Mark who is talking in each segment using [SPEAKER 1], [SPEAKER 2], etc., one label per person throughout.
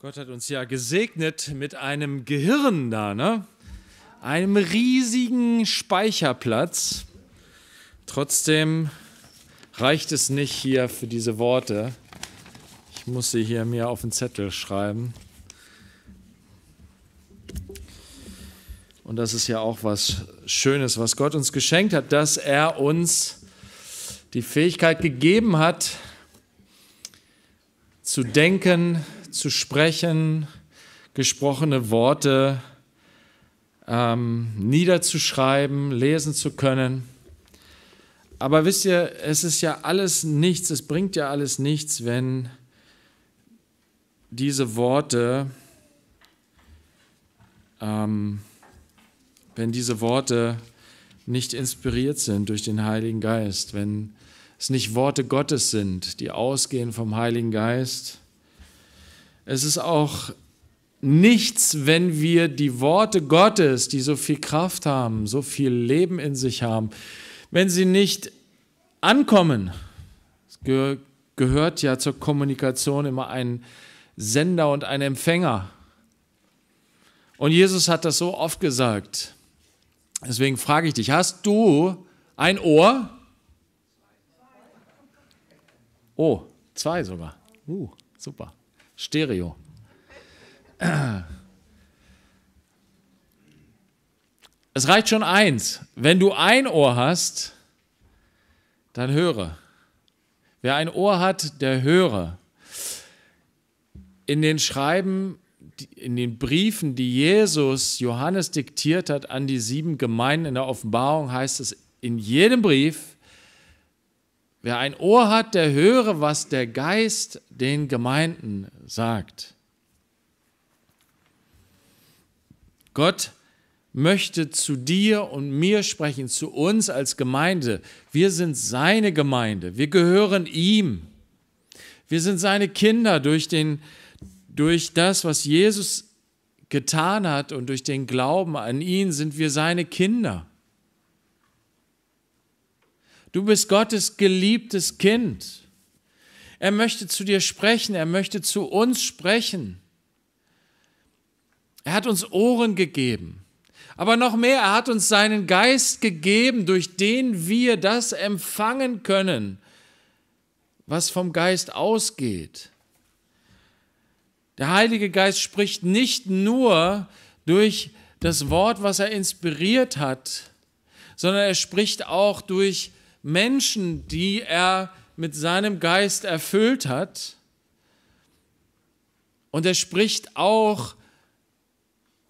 [SPEAKER 1] Gott hat uns ja gesegnet mit einem Gehirn da, ne? Einem riesigen Speicherplatz. Trotzdem reicht es nicht hier für diese Worte. Ich muss sie hier mir auf den Zettel schreiben. Und das ist ja auch was Schönes, was Gott uns geschenkt hat, dass er uns die Fähigkeit gegeben hat, zu denken, zu sprechen, gesprochene Worte ähm, niederzuschreiben, lesen zu können. Aber wisst ihr, es ist ja alles nichts, es bringt ja alles nichts, wenn diese Worte, ähm, wenn diese Worte nicht inspiriert sind durch den Heiligen Geist, wenn es nicht Worte Gottes sind, die ausgehen vom Heiligen Geist, es ist auch nichts, wenn wir die Worte Gottes, die so viel Kraft haben, so viel Leben in sich haben, wenn sie nicht ankommen. Es ge gehört ja zur Kommunikation immer ein Sender und ein Empfänger. Und Jesus hat das so oft gesagt. Deswegen frage ich dich, hast du ein Ohr? Oh, zwei sogar. Uh, super. Stereo. Es reicht schon eins. Wenn du ein Ohr hast, dann höre. Wer ein Ohr hat, der höre. In den Schreiben, in den Briefen, die Jesus Johannes diktiert hat an die sieben Gemeinden in der Offenbarung, heißt es in jedem Brief, Wer ein Ohr hat, der höre, was der Geist den Gemeinden sagt. Gott möchte zu dir und mir sprechen, zu uns als Gemeinde. Wir sind seine Gemeinde, wir gehören ihm. Wir sind seine Kinder durch, den, durch das, was Jesus getan hat und durch den Glauben an ihn sind wir seine Kinder. Du bist Gottes geliebtes Kind. Er möchte zu dir sprechen, er möchte zu uns sprechen. Er hat uns Ohren gegeben. Aber noch mehr, er hat uns seinen Geist gegeben, durch den wir das empfangen können, was vom Geist ausgeht. Der Heilige Geist spricht nicht nur durch das Wort, was er inspiriert hat, sondern er spricht auch durch Menschen, die er mit seinem Geist erfüllt hat. Und er spricht auch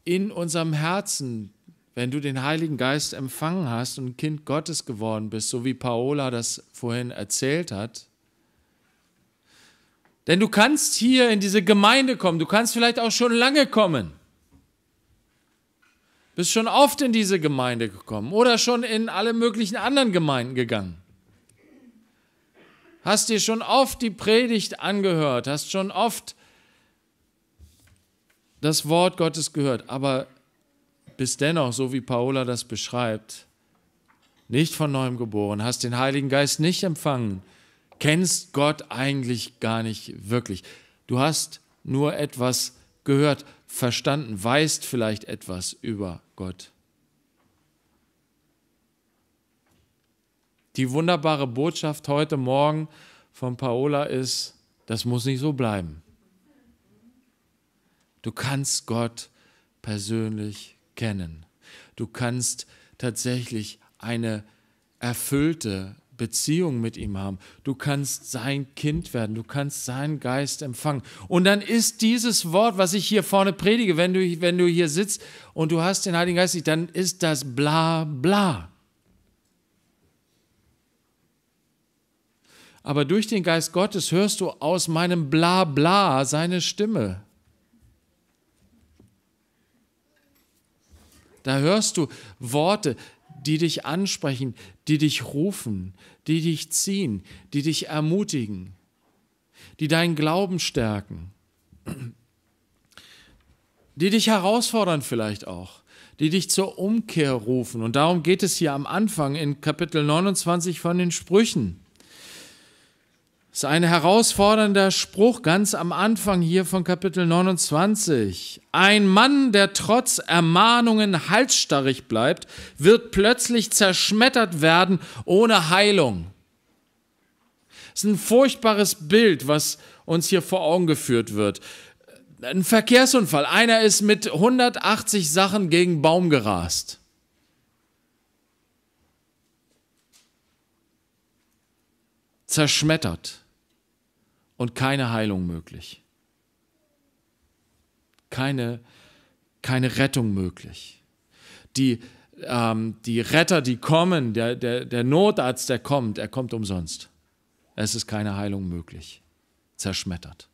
[SPEAKER 1] in unserem Herzen, wenn du den Heiligen Geist empfangen hast und Kind Gottes geworden bist, so wie Paola das vorhin erzählt hat. Denn du kannst hier in diese Gemeinde kommen, du kannst vielleicht auch schon lange kommen. Bist schon oft in diese Gemeinde gekommen oder schon in alle möglichen anderen Gemeinden gegangen. Hast dir schon oft die Predigt angehört, hast schon oft das Wort Gottes gehört, aber bist dennoch, so wie Paola das beschreibt, nicht von neuem geboren, hast den Heiligen Geist nicht empfangen, kennst Gott eigentlich gar nicht wirklich. Du hast nur etwas gehört, verstanden, weißt vielleicht etwas über Gott. Die wunderbare Botschaft heute Morgen von Paola ist, das muss nicht so bleiben. Du kannst Gott persönlich kennen. Du kannst tatsächlich eine erfüllte Beziehung mit ihm haben. Du kannst sein Kind werden, du kannst seinen Geist empfangen. Und dann ist dieses Wort, was ich hier vorne predige, wenn du, wenn du hier sitzt und du hast den Heiligen Geist, dann ist das bla bla. Aber durch den Geist Gottes hörst du aus meinem bla bla seine Stimme. Da hörst du Worte, die dich ansprechen, die dich rufen, die dich ziehen, die dich ermutigen, die deinen Glauben stärken, die dich herausfordern vielleicht auch, die dich zur Umkehr rufen. Und darum geht es hier am Anfang in Kapitel 29 von den Sprüchen. Das ist ein herausfordernder Spruch ganz am Anfang hier von Kapitel 29. Ein Mann, der trotz Ermahnungen halsstarrig bleibt, wird plötzlich zerschmettert werden ohne Heilung. Das ist ein furchtbares Bild, was uns hier vor Augen geführt wird. Ein Verkehrsunfall. Einer ist mit 180 Sachen gegen Baum gerast. Zerschmettert und keine Heilung möglich. Keine, keine Rettung möglich. Die, ähm, die Retter, die kommen, der, der, der Notarzt, der kommt, er kommt umsonst. Es ist keine Heilung möglich. Zerschmettert.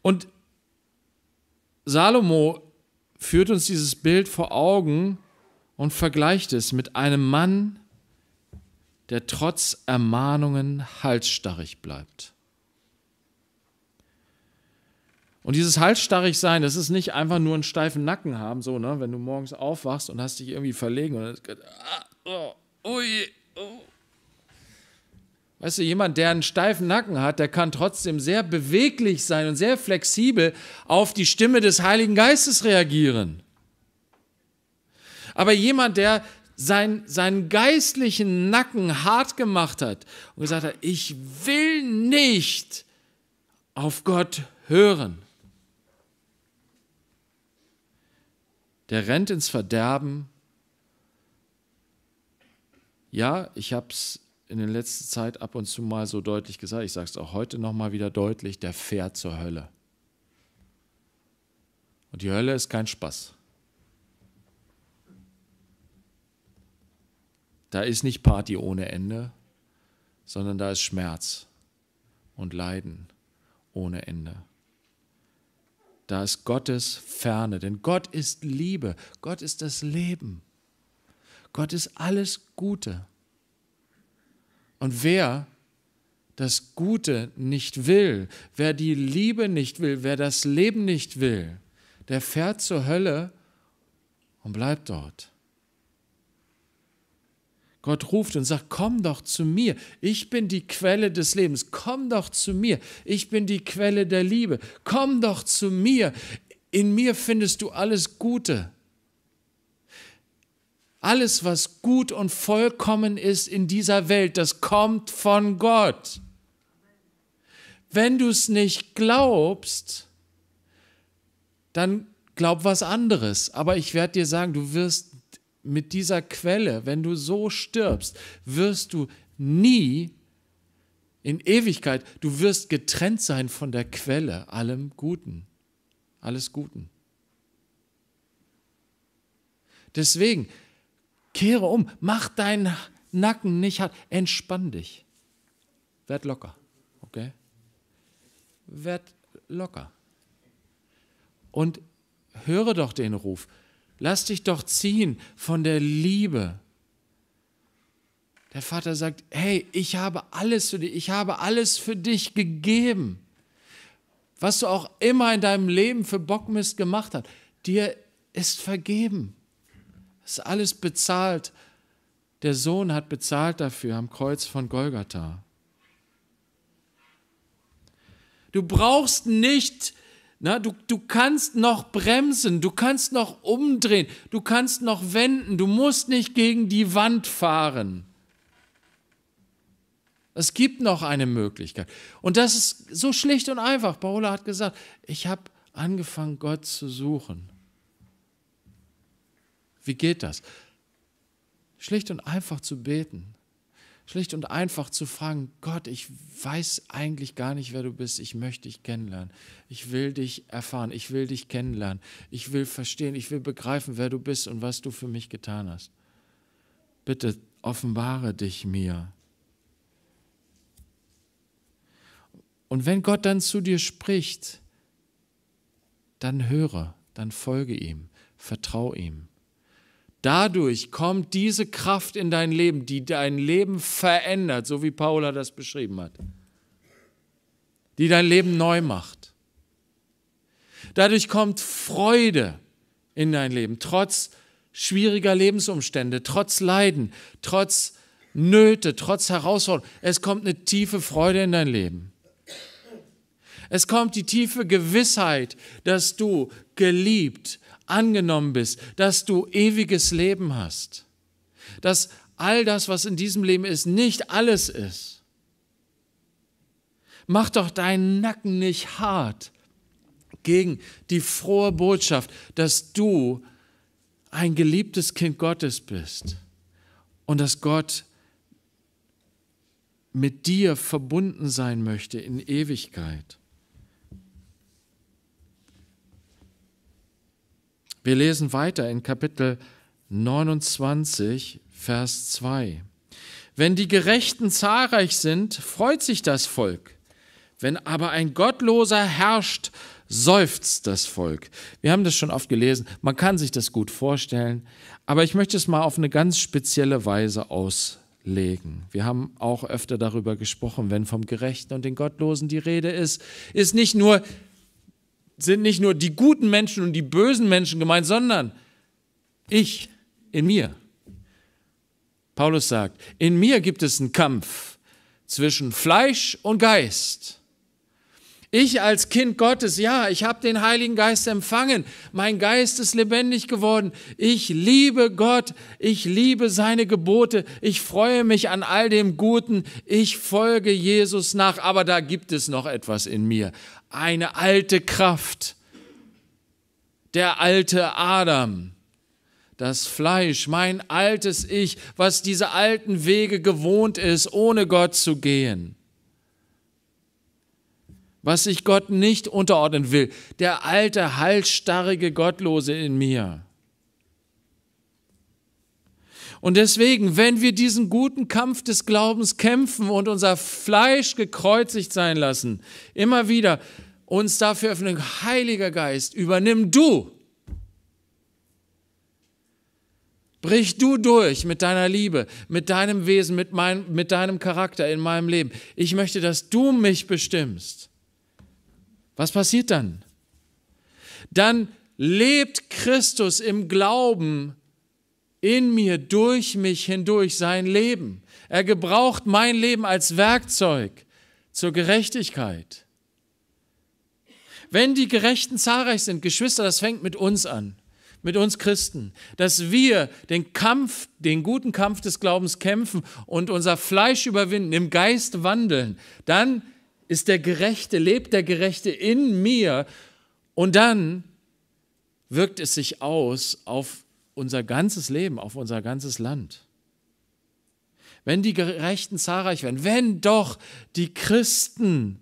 [SPEAKER 1] Und Salomo führt uns dieses Bild vor Augen und vergleicht es mit einem Mann, der trotz Ermahnungen halsstarrig bleibt. Und dieses halsstarrig sein, das ist nicht einfach nur einen steifen Nacken haben, so, ne, wenn du morgens aufwachst und hast dich irgendwie verlegen und ah, oh, ui, oh. Weißt du, jemand, der einen steifen Nacken hat, der kann trotzdem sehr beweglich sein und sehr flexibel auf die Stimme des Heiligen Geistes reagieren. Aber jemand, der sein, seinen geistlichen Nacken hart gemacht hat und gesagt hat, ich will nicht auf Gott hören. Der rennt ins Verderben. Ja, ich habe es in der letzten Zeit ab und zu mal so deutlich gesagt, ich sage es auch heute nochmal wieder deutlich, der fährt zur Hölle. Und die Hölle ist kein Spaß. Da ist nicht Party ohne Ende, sondern da ist Schmerz und Leiden ohne Ende. Da ist Gottes Ferne, denn Gott ist Liebe, Gott ist das Leben, Gott ist alles Gute. Und wer das Gute nicht will, wer die Liebe nicht will, wer das Leben nicht will, der fährt zur Hölle und bleibt dort. Gott ruft und sagt, komm doch zu mir. Ich bin die Quelle des Lebens. Komm doch zu mir. Ich bin die Quelle der Liebe. Komm doch zu mir. In mir findest du alles Gute. Alles, was gut und vollkommen ist in dieser Welt, das kommt von Gott. Wenn du es nicht glaubst, dann glaub was anderes. Aber ich werde dir sagen, du wirst mit dieser Quelle, wenn du so stirbst, wirst du nie in Ewigkeit, du wirst getrennt sein von der Quelle allem Guten, alles Guten. Deswegen, kehre um, mach deinen Nacken nicht hart, entspann dich. Werd locker, okay? Werd locker. Und höre doch den Ruf. Lass dich doch ziehen von der Liebe. Der Vater sagt, hey, ich habe alles für dich, ich habe alles für dich gegeben. Was du auch immer in deinem Leben für Bockmist gemacht hast, dir ist vergeben. Es ist alles bezahlt. Der Sohn hat bezahlt dafür am Kreuz von Golgatha. Du brauchst nicht na, du, du kannst noch bremsen, du kannst noch umdrehen, du kannst noch wenden, du musst nicht gegen die Wand fahren. Es gibt noch eine Möglichkeit. Und das ist so schlicht und einfach. Paula hat gesagt, ich habe angefangen, Gott zu suchen. Wie geht das? Schlicht und einfach zu beten schlicht und einfach zu fragen, Gott, ich weiß eigentlich gar nicht, wer du bist, ich möchte dich kennenlernen, ich will dich erfahren, ich will dich kennenlernen, ich will verstehen, ich will begreifen, wer du bist und was du für mich getan hast. Bitte offenbare dich mir. Und wenn Gott dann zu dir spricht, dann höre, dann folge ihm, vertraue ihm. Dadurch kommt diese Kraft in dein Leben, die dein Leben verändert, so wie Paula das beschrieben hat, die dein Leben neu macht. Dadurch kommt Freude in dein Leben, trotz schwieriger Lebensumstände, trotz Leiden, trotz Nöte, trotz Herausforderungen. Es kommt eine tiefe Freude in dein Leben. Es kommt die tiefe Gewissheit, dass du geliebt, angenommen bist, dass du ewiges Leben hast. Dass all das, was in diesem Leben ist, nicht alles ist. Mach doch deinen Nacken nicht hart gegen die frohe Botschaft, dass du ein geliebtes Kind Gottes bist und dass Gott mit dir verbunden sein möchte in Ewigkeit. Wir lesen weiter in Kapitel 29, Vers 2. Wenn die Gerechten zahlreich sind, freut sich das Volk. Wenn aber ein Gottloser herrscht, seufzt das Volk. Wir haben das schon oft gelesen, man kann sich das gut vorstellen, aber ich möchte es mal auf eine ganz spezielle Weise auslegen. Wir haben auch öfter darüber gesprochen, wenn vom Gerechten und den Gottlosen die Rede ist, ist nicht nur, sind nicht nur die guten Menschen und die bösen Menschen gemeint, sondern ich in mir. Paulus sagt, in mir gibt es einen Kampf zwischen Fleisch und Geist. Ich als Kind Gottes, ja, ich habe den Heiligen Geist empfangen. Mein Geist ist lebendig geworden. Ich liebe Gott. Ich liebe seine Gebote. Ich freue mich an all dem Guten. Ich folge Jesus nach. Aber da gibt es noch etwas in mir. Eine alte Kraft. Der alte Adam. Das Fleisch, mein altes Ich, was diese alten Wege gewohnt ist, ohne Gott zu gehen was sich Gott nicht unterordnen will, der alte, halsstarrige Gottlose in mir. Und deswegen, wenn wir diesen guten Kampf des Glaubens kämpfen und unser Fleisch gekreuzigt sein lassen, immer wieder uns dafür öffnen, Heiliger Geist, übernimm du. Brich du durch mit deiner Liebe, mit deinem Wesen, mit, mein, mit deinem Charakter in meinem Leben. Ich möchte, dass du mich bestimmst. Was passiert dann? Dann lebt Christus im Glauben in mir, durch mich hindurch sein Leben. Er gebraucht mein Leben als Werkzeug zur Gerechtigkeit. Wenn die Gerechten zahlreich sind, Geschwister, das fängt mit uns an, mit uns Christen, dass wir den Kampf, den guten Kampf des Glaubens kämpfen und unser Fleisch überwinden, im Geist wandeln, dann ist der Gerechte, lebt der Gerechte in mir und dann wirkt es sich aus auf unser ganzes Leben, auf unser ganzes Land. Wenn die Gerechten zahlreich werden, wenn doch die Christen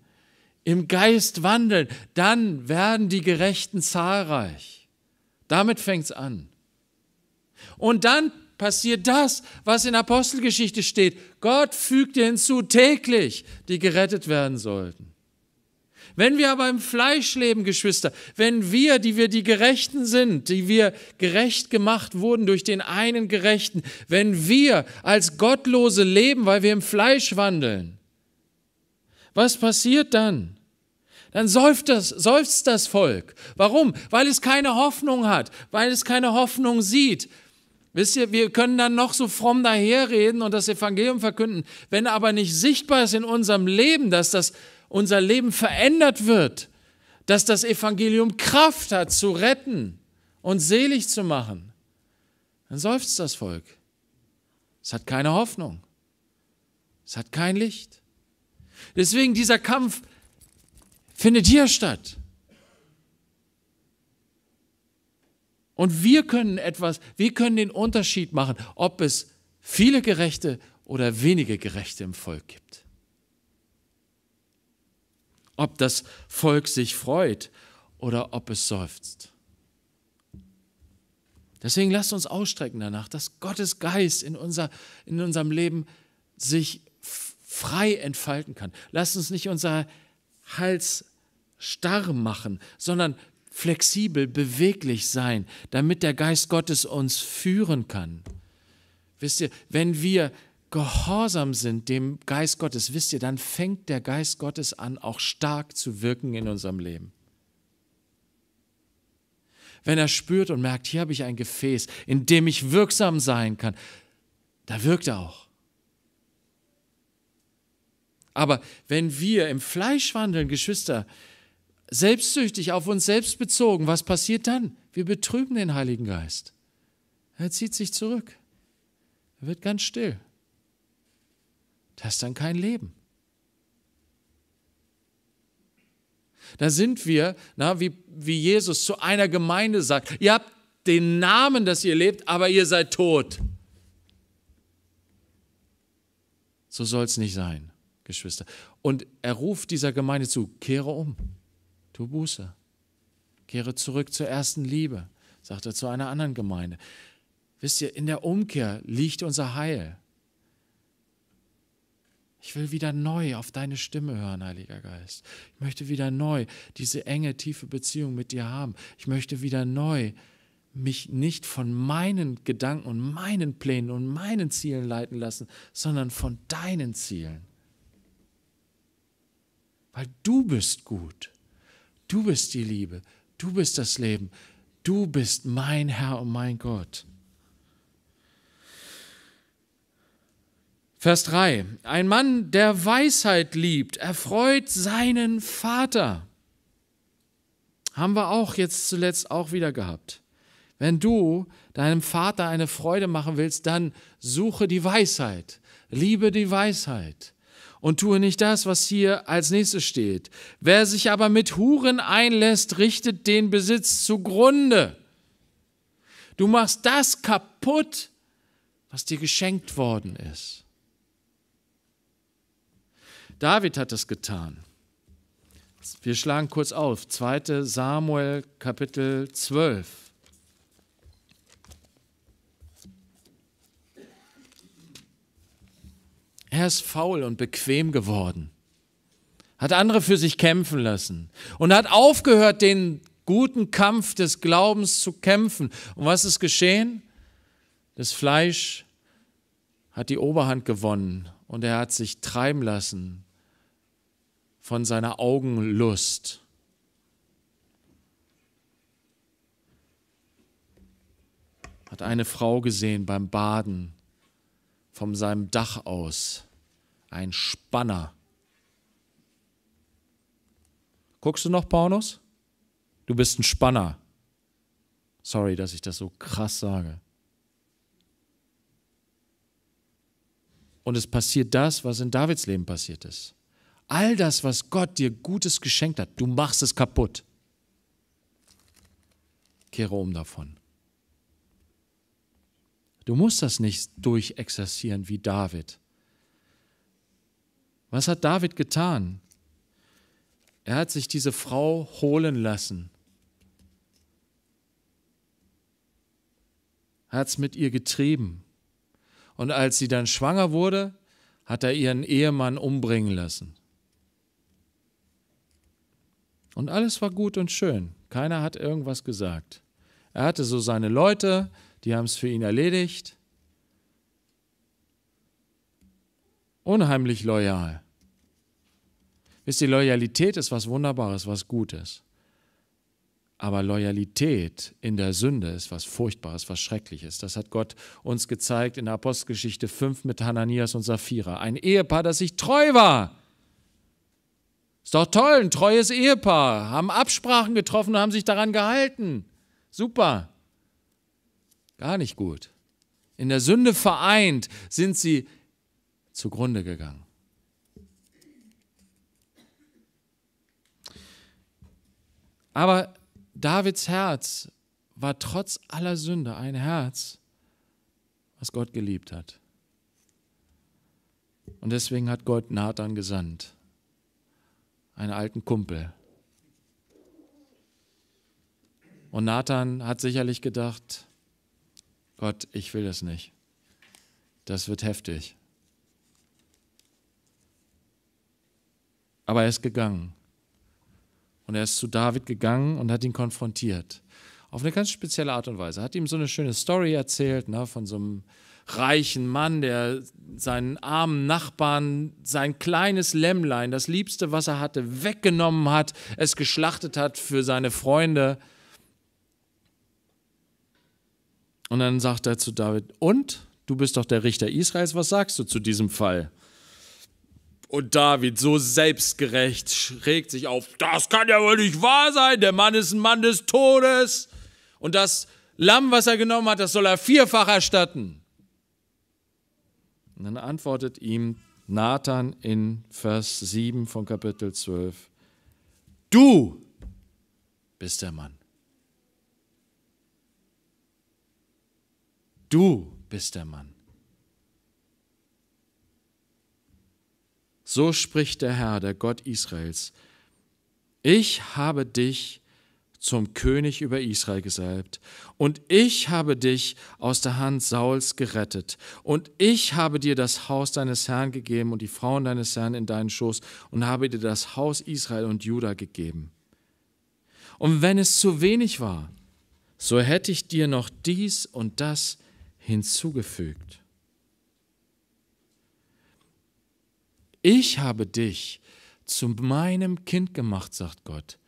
[SPEAKER 1] im Geist wandeln, dann werden die Gerechten zahlreich. Damit fängt es an. Und dann passiert das, was in Apostelgeschichte steht. Gott fügt dir hinzu täglich, die gerettet werden sollten. Wenn wir aber im Fleisch leben, Geschwister, wenn wir, die wir die Gerechten sind, die wir gerecht gemacht wurden durch den einen Gerechten, wenn wir als Gottlose leben, weil wir im Fleisch wandeln, was passiert dann? Dann seufzt das, seufzt das Volk. Warum? Weil es keine Hoffnung hat, weil es keine Hoffnung sieht, Wisst ihr, wir können dann noch so fromm daherreden und das Evangelium verkünden, wenn aber nicht sichtbar ist in unserem Leben, dass das unser Leben verändert wird, dass das Evangelium Kraft hat zu retten und selig zu machen, dann seufzt das Volk. Es hat keine Hoffnung. Es hat kein Licht. Deswegen dieser Kampf findet hier statt. Und wir können etwas, wir können den Unterschied machen, ob es viele Gerechte oder wenige Gerechte im Volk gibt. Ob das Volk sich freut oder ob es seufzt. Deswegen lasst uns ausstrecken danach, dass Gottes Geist in, unser, in unserem Leben sich frei entfalten kann. Lasst uns nicht unser Hals starr machen, sondern flexibel, beweglich sein, damit der Geist Gottes uns führen kann. Wisst ihr, wenn wir gehorsam sind dem Geist Gottes, wisst ihr, dann fängt der Geist Gottes an, auch stark zu wirken in unserem Leben. Wenn er spürt und merkt, hier habe ich ein Gefäß, in dem ich wirksam sein kann, da wirkt er auch. Aber wenn wir im Fleisch wandeln, Geschwister, selbstsüchtig auf uns selbst bezogen, was passiert dann? Wir betrüben den Heiligen Geist. Er zieht sich zurück. Er wird ganz still. Das ist dann kein Leben. Da sind wir, na, wie, wie Jesus zu einer Gemeinde sagt, ihr habt den Namen, dass ihr lebt, aber ihr seid tot. So soll es nicht sein, Geschwister. Und er ruft dieser Gemeinde zu, kehre um, tu Buße, kehre zurück zur ersten Liebe, sagt er zu einer anderen Gemeinde. Wisst ihr, in der Umkehr liegt unser Heil. Ich will wieder neu auf deine Stimme hören, Heiliger Geist. Ich möchte wieder neu diese enge, tiefe Beziehung mit dir haben. Ich möchte wieder neu mich nicht von meinen Gedanken und meinen Plänen und meinen Zielen leiten lassen, sondern von deinen Zielen. Weil du bist gut. Du bist die Liebe. Du bist das Leben. Du bist mein Herr und mein Gott. Vers 3. Ein Mann, der Weisheit liebt, erfreut seinen Vater. Haben wir auch jetzt zuletzt auch wieder gehabt. Wenn du deinem Vater eine Freude machen willst, dann suche die Weisheit, liebe die Weisheit und tue nicht das, was hier als nächstes steht. Wer sich aber mit Huren einlässt, richtet den Besitz zugrunde. Du machst das kaputt, was dir geschenkt worden ist. David hat es getan. Wir schlagen kurz auf. 2. Samuel Kapitel 12. Er ist faul und bequem geworden, hat andere für sich kämpfen lassen und hat aufgehört, den guten Kampf des Glaubens zu kämpfen. Und was ist geschehen? Das Fleisch hat die Oberhand gewonnen und er hat sich treiben lassen von seiner Augenlust. Hat eine Frau gesehen beim Baden von seinem Dach aus. Ein Spanner. Guckst du noch Pornos? Du bist ein Spanner. Sorry, dass ich das so krass sage. Und es passiert das, was in Davids Leben passiert ist. All das, was Gott dir Gutes geschenkt hat, du machst es kaputt. Kehre um davon. Du musst das nicht durchexerzieren wie David. Was hat David getan? Er hat sich diese Frau holen lassen. Er hat es mit ihr getrieben. Und als sie dann schwanger wurde, hat er ihren Ehemann umbringen lassen. Und alles war gut und schön. Keiner hat irgendwas gesagt. Er hatte so seine Leute, die haben es für ihn erledigt. Unheimlich loyal. Wisst ihr, Loyalität ist was Wunderbares, was Gutes. Aber Loyalität in der Sünde ist was Furchtbares, was Schreckliches. Das hat Gott uns gezeigt in der Apostelgeschichte 5 mit Hananias und Sapphira. Ein Ehepaar, das sich treu war. Ist doch toll, ein treues Ehepaar. Haben Absprachen getroffen und haben sich daran gehalten. Super. Gar nicht gut. In der Sünde vereint sind sie zugrunde gegangen. Aber Davids Herz war trotz aller Sünde ein Herz, was Gott geliebt hat. Und deswegen hat Gott Nathan gesandt, einen alten Kumpel. Und Nathan hat sicherlich gedacht, Gott, ich will das nicht. Das wird heftig. Aber er ist gegangen. Und er ist zu David gegangen und hat ihn konfrontiert. Auf eine ganz spezielle Art und Weise. Er hat ihm so eine schöne Story erzählt ne, von so einem reichen Mann, der seinen armen Nachbarn sein kleines Lämmlein, das Liebste, was er hatte, weggenommen hat, es geschlachtet hat für seine Freunde Und dann sagt er zu David, und? Du bist doch der Richter Israels, was sagst du zu diesem Fall? Und David, so selbstgerecht, regt sich auf, das kann ja wohl nicht wahr sein, der Mann ist ein Mann des Todes. Und das Lamm, was er genommen hat, das soll er vierfach erstatten. Und dann antwortet ihm Nathan in Vers 7 von Kapitel 12, du bist der Mann. Du bist der Mann. So spricht der Herr, der Gott Israels. Ich habe dich zum König über Israel gesalbt, und ich habe dich aus der Hand Sauls gerettet, und ich habe dir das Haus deines Herrn gegeben und die Frauen deines Herrn in deinen Schoß, und habe dir das Haus Israel und Juda gegeben. Und wenn es zu wenig war, so hätte ich dir noch dies und das hinzugefügt. Ich habe dich zu meinem Kind gemacht, sagt Gott.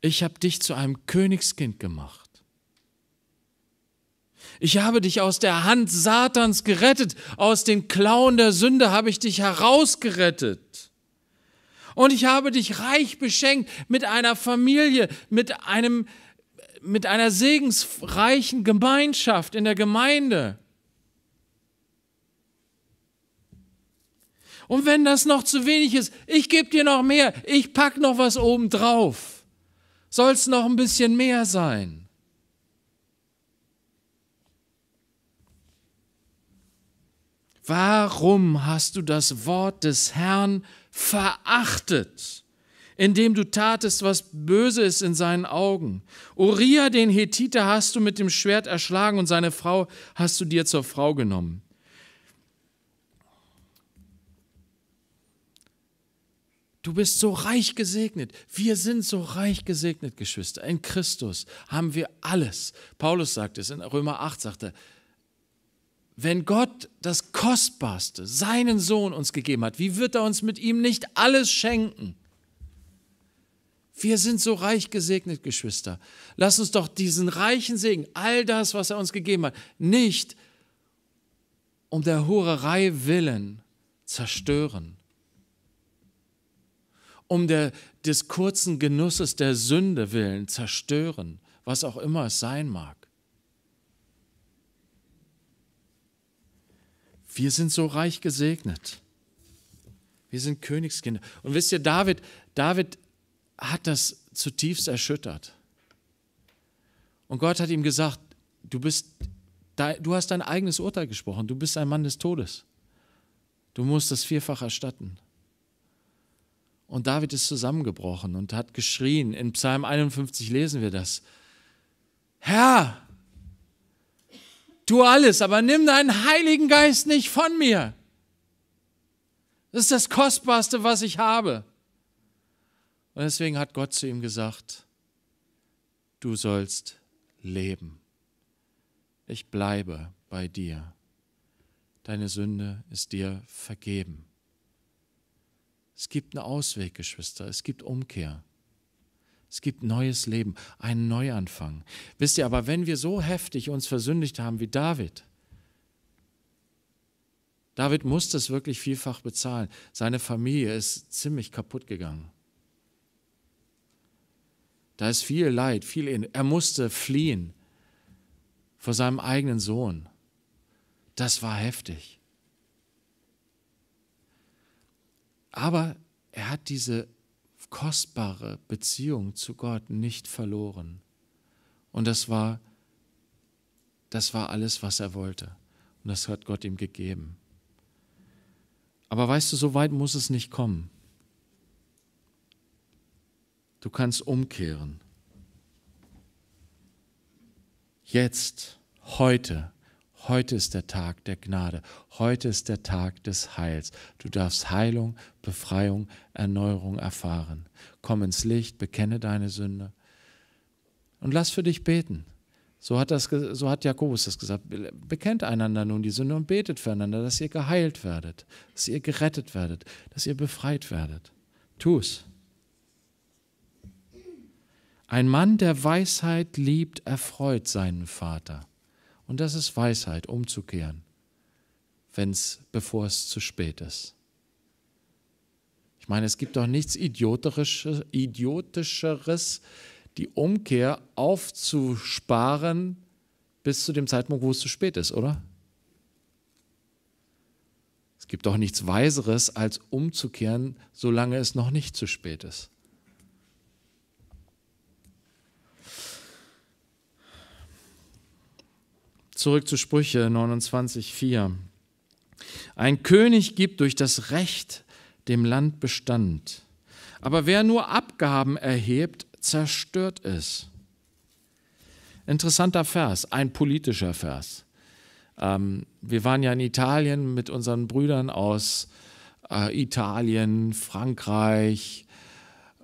[SPEAKER 1] Ich habe dich zu einem Königskind gemacht. Ich habe dich aus der Hand Satans gerettet, aus den Klauen der Sünde habe ich dich herausgerettet. Und ich habe dich reich beschenkt mit einer Familie, mit einem mit einer segensreichen Gemeinschaft in der Gemeinde. Und wenn das noch zu wenig ist, ich gebe dir noch mehr, ich pack noch was oben drauf. Soll es noch ein bisschen mehr sein? Warum hast du das Wort des Herrn verachtet? Indem du tatest, was böse ist in seinen Augen. Uriah, den Hethiter, hast du mit dem Schwert erschlagen und seine Frau hast du dir zur Frau genommen. Du bist so reich gesegnet. Wir sind so reich gesegnet, Geschwister. In Christus haben wir alles. Paulus sagt es, in Römer 8 sagt wenn Gott das Kostbarste, seinen Sohn uns gegeben hat, wie wird er uns mit ihm nicht alles schenken? Wir sind so reich gesegnet, Geschwister. Lass uns doch diesen reichen Segen, all das, was er uns gegeben hat, nicht um der Hurerei willen zerstören. Um der, des kurzen Genusses der Sünde willen zerstören, was auch immer es sein mag. Wir sind so reich gesegnet. Wir sind Königskinder. Und wisst ihr, David, David hat das zutiefst erschüttert. Und Gott hat ihm gesagt, du bist, du hast dein eigenes Urteil gesprochen, du bist ein Mann des Todes. Du musst das vierfach erstatten. Und David ist zusammengebrochen und hat geschrien. In Psalm 51 lesen wir das. Herr, tu alles, aber nimm deinen Heiligen Geist nicht von mir. Das ist das Kostbarste, was ich habe. Und deswegen hat Gott zu ihm gesagt, du sollst leben. Ich bleibe bei dir. Deine Sünde ist dir vergeben. Es gibt einen Ausweg, Geschwister. Es gibt Umkehr. Es gibt neues Leben, einen Neuanfang. Wisst ihr, aber wenn wir so heftig uns versündigt haben wie David, David musste es wirklich vielfach bezahlen. Seine Familie ist ziemlich kaputt gegangen. Da ist viel Leid, viel Elend. Er musste fliehen vor seinem eigenen Sohn. Das war heftig. Aber er hat diese kostbare Beziehung zu Gott nicht verloren. Und das war, das war alles, was er wollte. Und das hat Gott ihm gegeben. Aber weißt du, so weit muss es nicht kommen. Du kannst umkehren. Jetzt, heute, heute ist der Tag der Gnade. Heute ist der Tag des Heils. Du darfst Heilung, Befreiung, Erneuerung erfahren. Komm ins Licht, bekenne deine Sünde und lass für dich beten. So hat, das, so hat Jakobus das gesagt. Bekennt einander nun die Sünde und betet füreinander, dass ihr geheilt werdet, dass ihr gerettet werdet, dass ihr befreit werdet. Tu es. Ein Mann, der Weisheit liebt, erfreut seinen Vater. Und das ist Weisheit, umzukehren, wenn's, bevor es zu spät ist. meine, es gibt doch nichts Idiotischeres die Umkehr aufzusparen bis zu dem Zeitpunkt, wo es zu spät ist, oder? Es gibt doch nichts Weiseres, als umzukehren, solange es noch nicht zu spät ist. Zurück zu Sprüche 29,4. Ein König gibt durch das Recht dem Land Bestand. Aber wer nur Abgaben erhebt, zerstört es. Interessanter Vers, ein politischer Vers. Ähm, wir waren ja in Italien mit unseren Brüdern aus äh, Italien, Frankreich,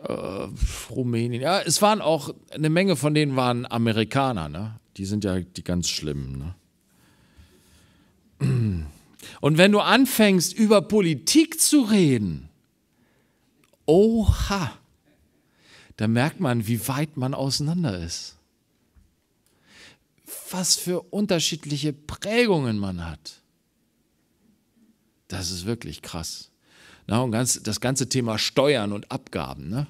[SPEAKER 1] äh, Rumänien. Ja, es waren auch, eine Menge von denen waren Amerikaner. Ne? Die sind ja die ganz schlimmen. Ne? Und wenn du anfängst, über Politik zu reden, oha, da merkt man, wie weit man auseinander ist. Was für unterschiedliche Prägungen man hat. Das ist wirklich krass. Na, und ganz, das ganze Thema Steuern und Abgaben. Ne?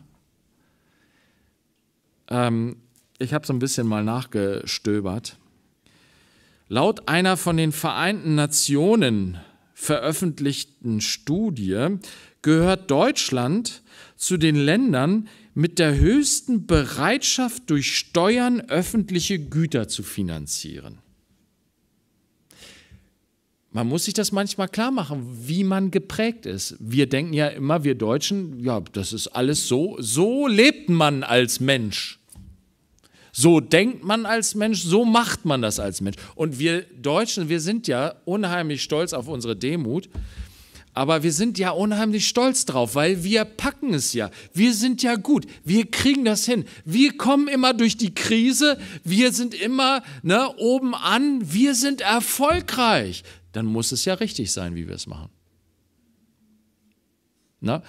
[SPEAKER 1] Ähm, ich habe so ein bisschen mal nachgestöbert. Laut einer von den Vereinten Nationen veröffentlichten Studie gehört Deutschland zu den Ländern mit der höchsten Bereitschaft, durch Steuern öffentliche Güter zu finanzieren. Man muss sich das manchmal klar machen, wie man geprägt ist. Wir denken ja immer, wir Deutschen, ja, das ist alles so, so lebt man als Mensch. So denkt man als Mensch, so macht man das als Mensch. Und wir Deutschen, wir sind ja unheimlich stolz auf unsere Demut. Aber wir sind ja unheimlich stolz drauf, weil wir packen es ja. Wir sind ja gut. Wir kriegen das hin. Wir kommen immer durch die Krise. Wir sind immer ne, oben an. Wir sind erfolgreich. Dann muss es ja richtig sein, wie wir es machen. Na?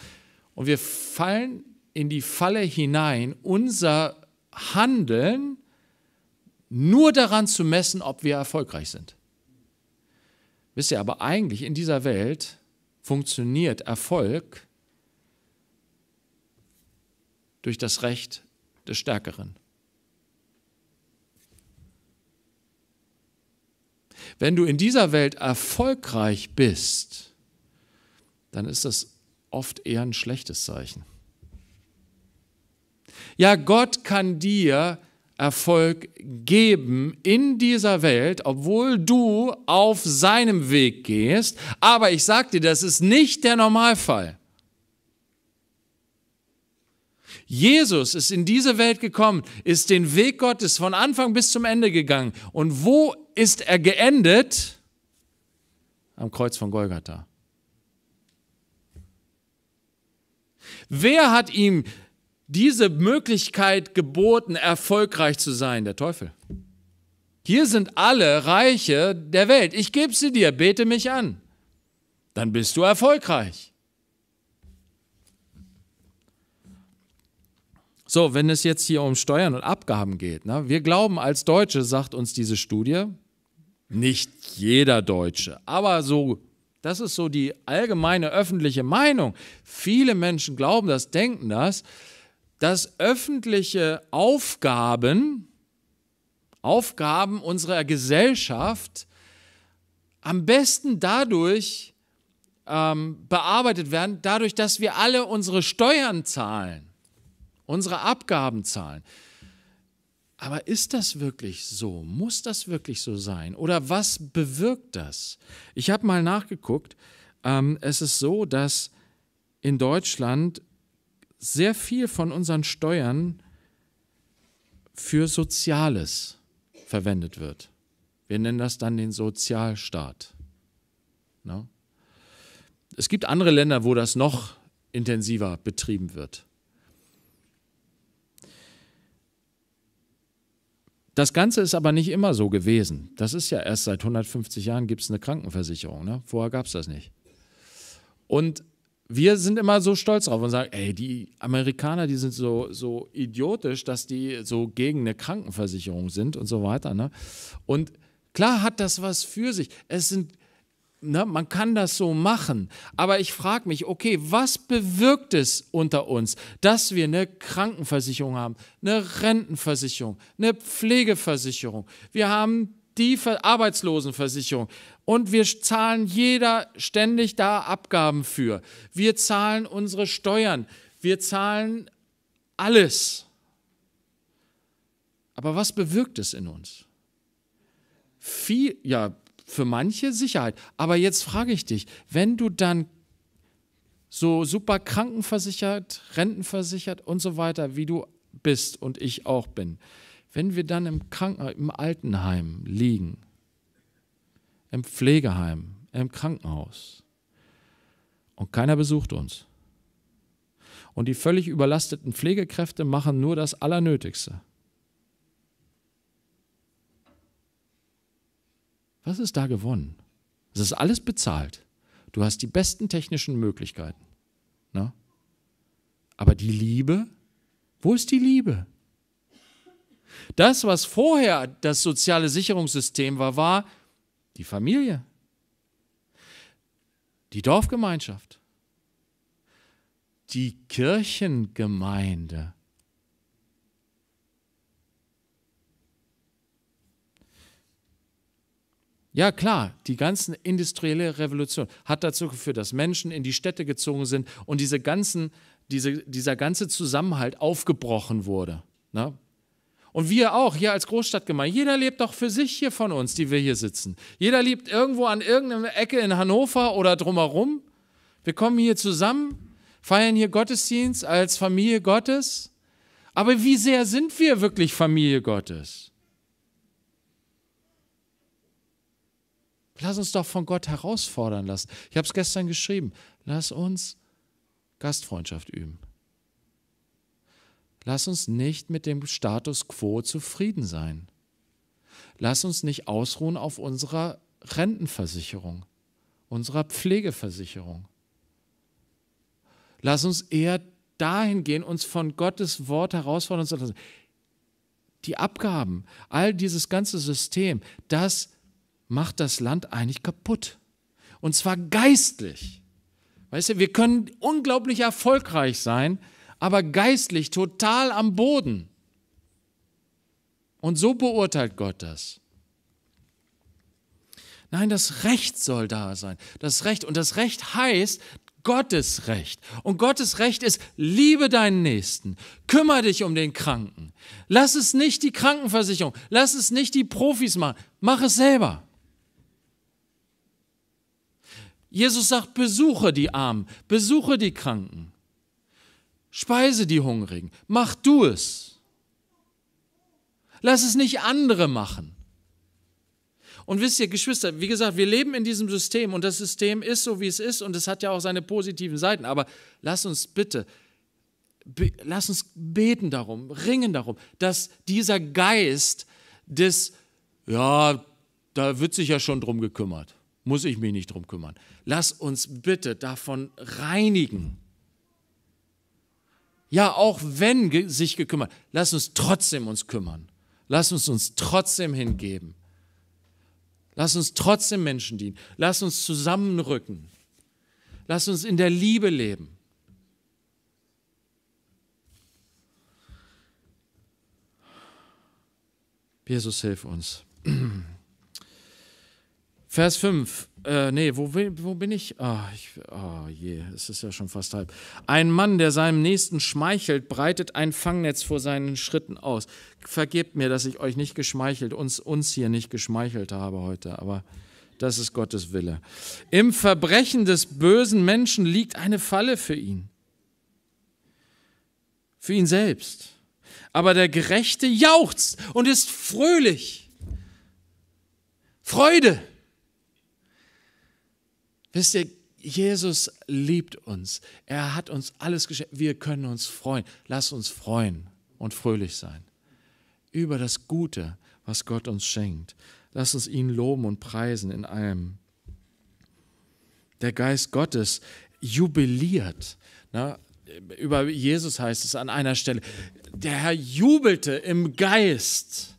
[SPEAKER 1] Und wir fallen in die Falle hinein, unser Handeln nur daran zu messen, ob wir erfolgreich sind. Wisst ihr, aber eigentlich in dieser Welt funktioniert Erfolg durch das Recht des Stärkeren. Wenn du in dieser Welt erfolgreich bist, dann ist das oft eher ein schlechtes Zeichen. Ja, Gott kann dir Erfolg geben in dieser Welt, obwohl du auf seinem Weg gehst. Aber ich sage dir, das ist nicht der Normalfall. Jesus ist in diese Welt gekommen, ist den Weg Gottes von Anfang bis zum Ende gegangen. Und wo ist er geendet? Am Kreuz von Golgatha. Wer hat ihm diese Möglichkeit geboten, erfolgreich zu sein, der Teufel. Hier sind alle Reiche der Welt. Ich gebe sie dir, bete mich an. Dann bist du erfolgreich. So, wenn es jetzt hier um Steuern und Abgaben geht, ne, wir glauben als Deutsche, sagt uns diese Studie, nicht jeder Deutsche, aber so, das ist so die allgemeine öffentliche Meinung. Viele Menschen glauben das, denken das, dass öffentliche Aufgaben, Aufgaben unserer Gesellschaft am besten dadurch ähm, bearbeitet werden, dadurch, dass wir alle unsere Steuern zahlen, unsere Abgaben zahlen. Aber ist das wirklich so? Muss das wirklich so sein? Oder was bewirkt das? Ich habe mal nachgeguckt. Ähm, es ist so, dass in Deutschland sehr viel von unseren Steuern für Soziales verwendet wird. Wir nennen das dann den Sozialstaat. No? Ne? Es gibt andere Länder, wo das noch intensiver betrieben wird. Das Ganze ist aber nicht immer so gewesen. Das ist ja erst seit 150 Jahren gibt es eine Krankenversicherung. Ne? Vorher gab es das nicht. Und wir sind immer so stolz drauf und sagen, ey, die Amerikaner, die sind so, so idiotisch, dass die so gegen eine Krankenversicherung sind und so weiter. Ne? Und klar hat das was für sich. Es sind ne, man kann das so machen, aber ich frage mich, okay, was bewirkt es unter uns, dass wir eine Krankenversicherung haben, eine Rentenversicherung, eine Pflegeversicherung, wir haben die Arbeitslosenversicherung und wir zahlen jeder ständig da Abgaben für. Wir zahlen unsere Steuern, wir zahlen alles. Aber was bewirkt es in uns? Viel, ja, für manche Sicherheit. Aber jetzt frage ich dich, wenn du dann so super krankenversichert, rentenversichert und so weiter, wie du bist und ich auch bin, wenn wir dann im, Kranken im Altenheim liegen, im Pflegeheim, im Krankenhaus und keiner besucht uns und die völlig überlasteten Pflegekräfte machen nur das Allernötigste. Was ist da gewonnen? Es ist alles bezahlt. Du hast die besten technischen Möglichkeiten. Ne? Aber die Liebe, wo ist die Liebe? Das, was vorher das soziale Sicherungssystem war, war die Familie, die Dorfgemeinschaft, die Kirchengemeinde. Ja klar, die ganze industrielle Revolution hat dazu geführt, dass Menschen in die Städte gezogen sind und diese ganzen, diese, dieser ganze Zusammenhalt aufgebrochen wurde. Ne? Und wir auch hier als Großstadtgemeinde. Jeder lebt doch für sich hier von uns, die wir hier sitzen. Jeder lebt irgendwo an irgendeiner Ecke in Hannover oder drumherum. Wir kommen hier zusammen, feiern hier Gottesdienst als Familie Gottes. Aber wie sehr sind wir wirklich Familie Gottes? Lass uns doch von Gott herausfordern lassen. Ich habe es gestern geschrieben. Lass uns Gastfreundschaft üben. Lass uns nicht mit dem Status quo zufrieden sein. Lass uns nicht ausruhen auf unserer Rentenversicherung, unserer Pflegeversicherung. Lass uns eher dahin gehen, uns von Gottes Wort herausfordern zu lassen. Die Abgaben, all dieses ganze System, das macht das Land eigentlich kaputt. Und zwar geistlich. Weißt du, wir können unglaublich erfolgreich sein, aber geistlich total am Boden. Und so beurteilt Gott das. Nein, das Recht soll da sein. Das Recht. Und das Recht heißt Gottes Recht. Und Gottes Recht ist, liebe deinen Nächsten, kümmere dich um den Kranken. Lass es nicht die Krankenversicherung, lass es nicht die Profis machen, mach es selber. Jesus sagt, besuche die Armen, besuche die Kranken, speise die Hungrigen, mach du es. Lass es nicht andere machen. Und wisst ihr, Geschwister, wie gesagt, wir leben in diesem System und das System ist so, wie es ist und es hat ja auch seine positiven Seiten. Aber lass uns bitte, be, lass uns beten darum, ringen darum, dass dieser Geist des, ja, da wird sich ja schon drum gekümmert muss ich mich nicht drum kümmern. Lass uns bitte davon reinigen. Ja, auch wenn sich gekümmert, lass uns trotzdem uns kümmern. Lass uns uns trotzdem hingeben. Lass uns trotzdem Menschen dienen. Lass uns zusammenrücken. Lass uns in der Liebe leben. Jesus, hilf uns. Vers 5. Äh, nee, wo, wo bin ich? Oh, ich? oh je, es ist ja schon fast halb. Ein Mann, der seinem Nächsten schmeichelt, breitet ein Fangnetz vor seinen Schritten aus. Vergebt mir, dass ich euch nicht geschmeichelt, uns, uns hier nicht geschmeichelt habe heute, aber das ist Gottes Wille. Im Verbrechen des bösen Menschen liegt eine Falle für ihn. Für ihn selbst. Aber der Gerechte jauchzt und ist fröhlich. Freude. Wisst ihr, Jesus liebt uns. Er hat uns alles geschenkt. Wir können uns freuen. Lass uns freuen und fröhlich sein über das Gute, was Gott uns schenkt. Lass uns ihn loben und preisen in allem. Der Geist Gottes jubiliert. Na, über Jesus heißt es an einer Stelle, der Herr jubelte im Geist.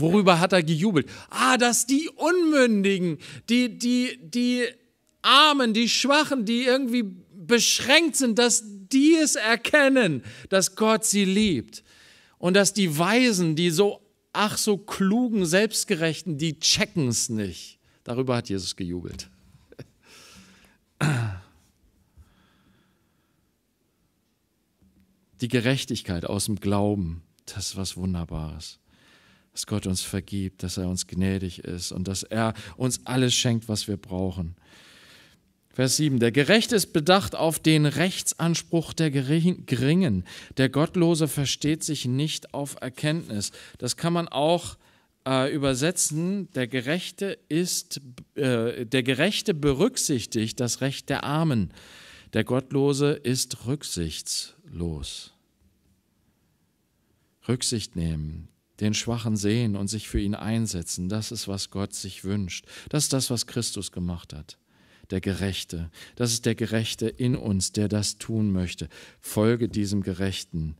[SPEAKER 1] Worüber hat er gejubelt? Ah, dass die Unmündigen, die, die, die Armen, die Schwachen, die irgendwie beschränkt sind, dass die es erkennen, dass Gott sie liebt. Und dass die Weisen, die so, ach so klugen, selbstgerechten, die checken es nicht. Darüber hat Jesus gejubelt. Die Gerechtigkeit aus dem Glauben, das ist was Wunderbares. Dass Gott uns vergibt, dass er uns gnädig ist und dass er uns alles schenkt, was wir brauchen. Vers 7. Der Gerechte ist bedacht auf den Rechtsanspruch der Geringen. Der Gottlose versteht sich nicht auf Erkenntnis. Das kann man auch äh, übersetzen. Der Gerechte ist, äh, der Gerechte berücksichtigt das Recht der Armen. Der Gottlose ist rücksichtslos. Rücksicht nehmen, den Schwachen sehen und sich für ihn einsetzen, das ist, was Gott sich wünscht. Das ist das, was Christus gemacht hat. Der Gerechte. Das ist der Gerechte in uns, der das tun möchte. Folge diesem Gerechten.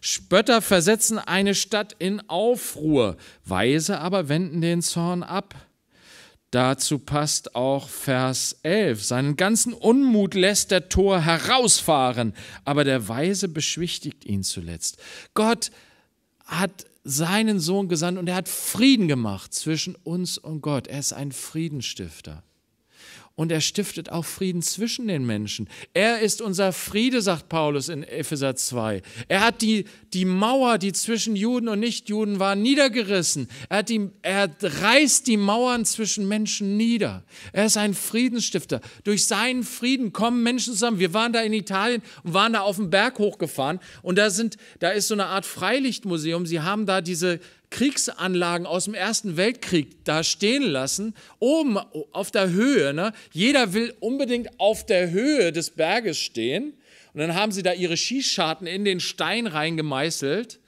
[SPEAKER 1] Spötter versetzen eine Stadt in Aufruhr, Weise aber wenden den Zorn ab. Dazu passt auch Vers 11. Seinen ganzen Unmut lässt der Tor herausfahren, aber der Weise beschwichtigt ihn zuletzt. Gott hat seinen Sohn gesandt und er hat Frieden gemacht zwischen uns und Gott. Er ist ein Friedenstifter und er stiftet auch Frieden zwischen den Menschen. Er ist unser Friede, sagt Paulus in Epheser 2. Er hat die, die Mauer, die zwischen Juden und Nichtjuden war, niedergerissen. Er, hat die, er reißt die Mauern zwischen Menschen nieder. Er ist ein Friedensstifter. Durch seinen Frieden kommen Menschen zusammen. Wir waren da in Italien und waren da auf den Berg hochgefahren und da, sind, da ist so eine Art Freilichtmuseum. Sie haben da diese Kriegsanlagen aus dem Ersten Weltkrieg da stehen lassen, oben auf der Höhe. Ne? Jeder will unbedingt auf der Höhe des Berges stehen. Und dann haben sie da ihre Schießscharten in den Stein reingemeißelt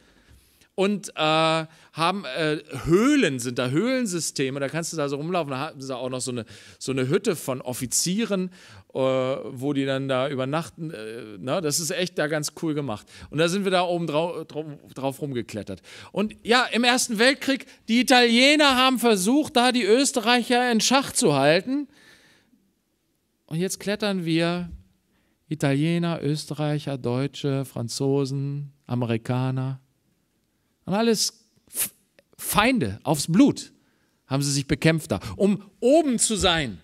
[SPEAKER 1] und äh, haben äh, Höhlen, sind da Höhlensysteme, da kannst du da so rumlaufen, da haben sie auch noch so eine, so eine Hütte von Offizieren wo die dann da übernachten. Äh, na, das ist echt da ganz cool gemacht. Und da sind wir da oben drauf, drauf rumgeklettert. Und ja, im Ersten Weltkrieg, die Italiener haben versucht, da die Österreicher in Schach zu halten. Und jetzt klettern wir, Italiener, Österreicher, Deutsche, Franzosen, Amerikaner, und alles Feinde aufs Blut haben sie sich bekämpft da, um oben zu sein.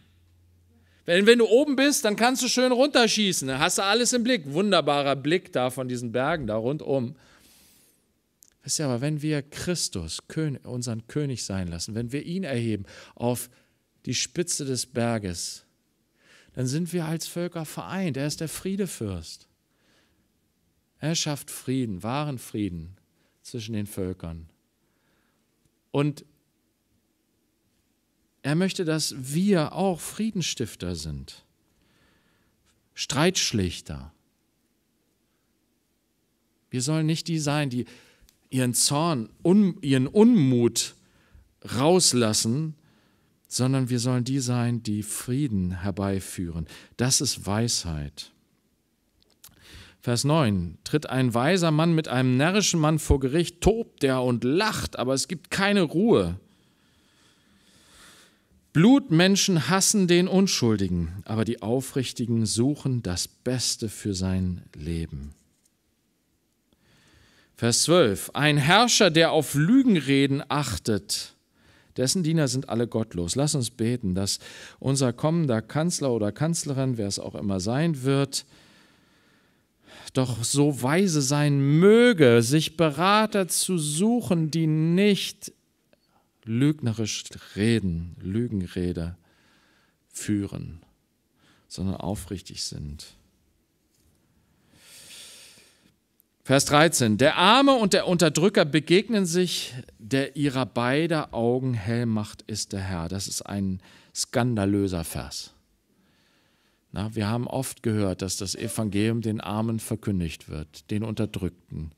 [SPEAKER 1] Wenn, wenn du oben bist, dann kannst du schön runterschießen. Dann hast du alles im Blick. Wunderbarer Blick da von diesen Bergen da rundum. Wisst ihr aber, wenn wir Christus, unseren König sein lassen, wenn wir ihn erheben auf die Spitze des Berges, dann sind wir als Völker vereint. Er ist der Friedefürst. Er schafft Frieden, wahren Frieden zwischen den Völkern. Und er möchte, dass wir auch Friedensstifter sind, Streitschlichter. Wir sollen nicht die sein, die ihren Zorn, un, ihren Unmut rauslassen, sondern wir sollen die sein, die Frieden herbeiführen. Das ist Weisheit. Vers 9. Tritt ein weiser Mann mit einem närrischen Mann vor Gericht, tobt er und lacht, aber es gibt keine Ruhe. Blutmenschen hassen den Unschuldigen, aber die Aufrichtigen suchen das Beste für sein Leben. Vers 12. Ein Herrscher, der auf Lügenreden achtet, dessen Diener sind alle gottlos. Lass uns beten, dass unser kommender Kanzler oder Kanzlerin, wer es auch immer sein wird, doch so weise sein möge, sich Berater zu suchen, die nicht lügnerisch reden, Lügenrede führen, sondern aufrichtig sind. Vers 13. Der Arme und der Unterdrücker begegnen sich, der ihrer beider Augen hell macht, ist der Herr. Das ist ein skandalöser Vers. Na, wir haben oft gehört, dass das Evangelium den Armen verkündigt wird, den Unterdrückten.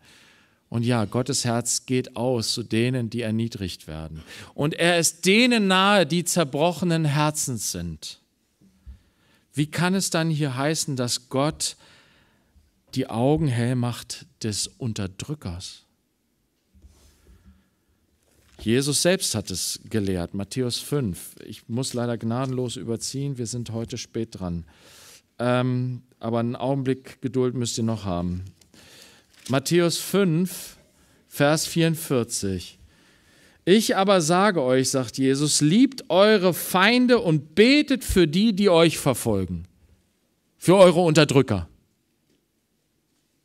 [SPEAKER 1] Und ja, Gottes Herz geht aus zu denen, die erniedrigt werden. Und er ist denen nahe, die zerbrochenen Herzens sind. Wie kann es dann hier heißen, dass Gott die Augen hell macht des Unterdrückers? Jesus selbst hat es gelehrt, Matthäus 5. Ich muss leider gnadenlos überziehen, wir sind heute spät dran. Ähm, aber einen Augenblick Geduld müsst ihr noch haben. Matthäus 5, Vers 44. Ich aber sage euch, sagt Jesus, liebt eure Feinde und betet für die, die euch verfolgen, für eure Unterdrücker.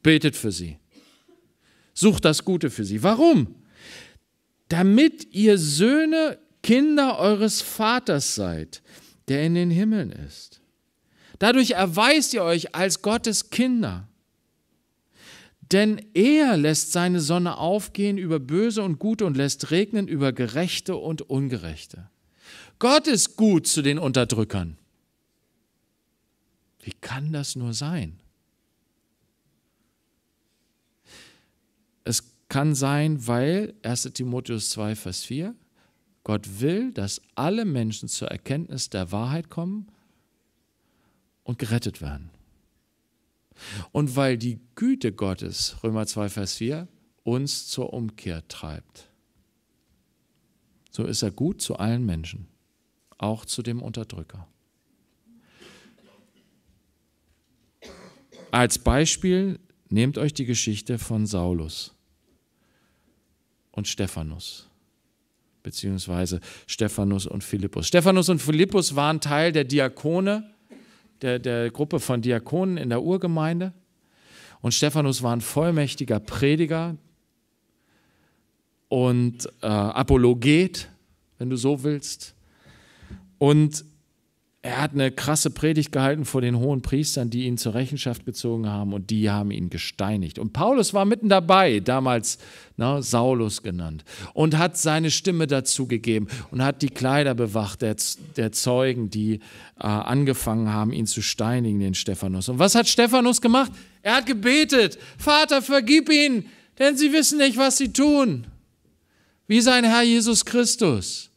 [SPEAKER 1] Betet für sie. Sucht das Gute für sie. Warum? Damit ihr Söhne, Kinder eures Vaters seid, der in den Himmeln ist. Dadurch erweist ihr euch als Gottes Kinder. Denn er lässt seine Sonne aufgehen über Böse und Gute und lässt regnen über Gerechte und Ungerechte. Gott ist gut zu den Unterdrückern. Wie kann das nur sein? Es kann sein, weil 1 Timotheus 2, Vers 4, Gott will, dass alle Menschen zur Erkenntnis der Wahrheit kommen und gerettet werden. Und weil die Güte Gottes, Römer 2, Vers 4, uns zur Umkehr treibt. So ist er gut zu allen Menschen, auch zu dem Unterdrücker. Als Beispiel nehmt euch die Geschichte von Saulus und Stephanus, beziehungsweise Stephanus und Philippus. Stephanus und Philippus waren Teil der Diakone der, der Gruppe von Diakonen in der Urgemeinde. Und Stephanus war ein vollmächtiger Prediger und äh, Apologet, wenn du so willst. Und er hat eine krasse Predigt gehalten vor den hohen Priestern, die ihn zur Rechenschaft gezogen haben und die haben ihn gesteinigt. Und Paulus war mitten dabei, damals ne, Saulus genannt, und hat seine Stimme dazu gegeben und hat die Kleider bewacht der, der Zeugen, die äh, angefangen haben, ihn zu steinigen, den Stephanus. Und was hat Stephanus gemacht? Er hat gebetet, Vater, vergib ihnen, denn sie wissen nicht, was sie tun. Wie sein Herr Jesus Christus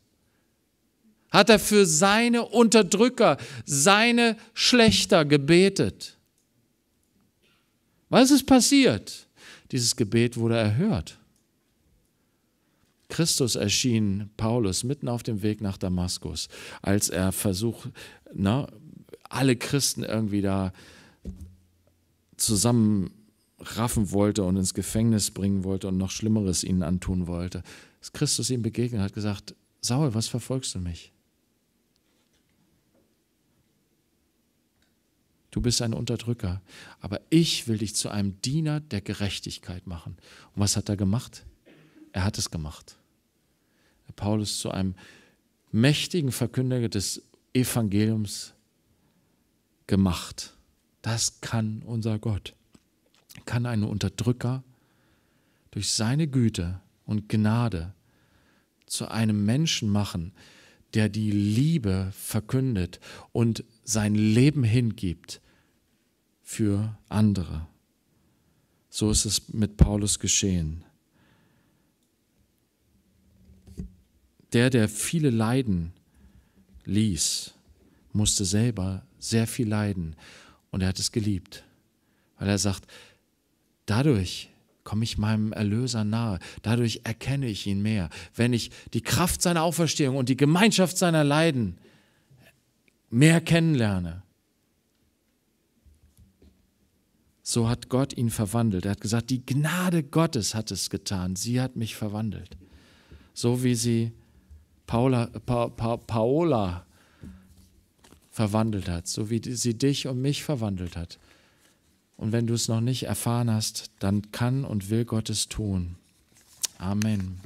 [SPEAKER 1] hat er für seine Unterdrücker, seine Schlechter gebetet. Was ist passiert? Dieses Gebet wurde erhört. Christus erschien Paulus mitten auf dem Weg nach Damaskus, als er versucht, na, alle Christen irgendwie da zusammenraffen wollte und ins Gefängnis bringen wollte und noch Schlimmeres ihnen antun wollte. Ist Christus ihm begegnet und hat gesagt, Saul, was verfolgst du mich? Du bist ein Unterdrücker, aber ich will dich zu einem Diener der Gerechtigkeit machen. Und was hat er gemacht? Er hat es gemacht. Paulus zu einem mächtigen Verkünder des Evangeliums gemacht. Das kann unser Gott. Kann einen Unterdrücker durch seine Güte und Gnade zu einem Menschen machen, der die Liebe verkündet und sein Leben hingibt für andere. So ist es mit Paulus geschehen. Der, der viele leiden ließ, musste selber sehr viel leiden und er hat es geliebt, weil er sagt, dadurch komme ich meinem Erlöser nahe. Dadurch erkenne ich ihn mehr. Wenn ich die Kraft seiner Auferstehung und die Gemeinschaft seiner Leiden mehr kennenlerne, so hat Gott ihn verwandelt. Er hat gesagt, die Gnade Gottes hat es getan. Sie hat mich verwandelt. So wie sie Paula, pa, pa, Paola verwandelt hat, so wie sie dich und mich verwandelt hat. Und wenn du es noch nicht erfahren hast, dann kann und will Gott es tun. Amen.